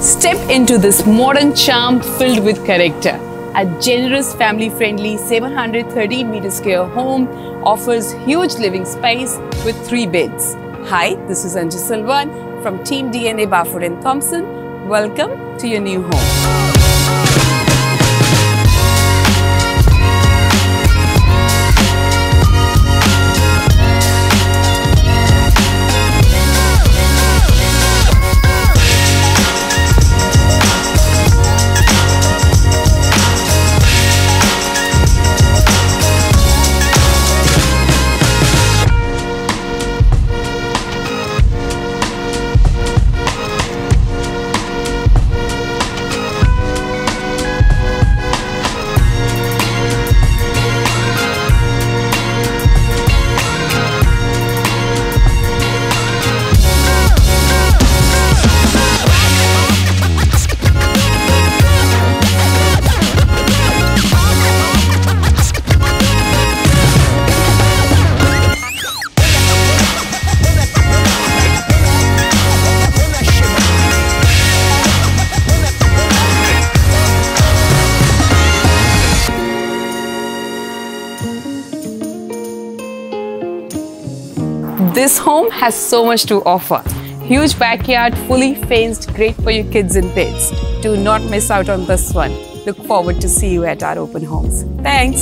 Step into this modern charm filled with character. A generous, family-friendly 730 meter square home offers huge living space with three beds. Hi, this is Anju Silvan from Team DNA Barfoot and Thompson. Welcome to your new home. This home has so much to offer. Huge backyard, fully fenced, great for your kids and pets. Do not miss out on this one. Look forward to see you at our open homes. Thanks.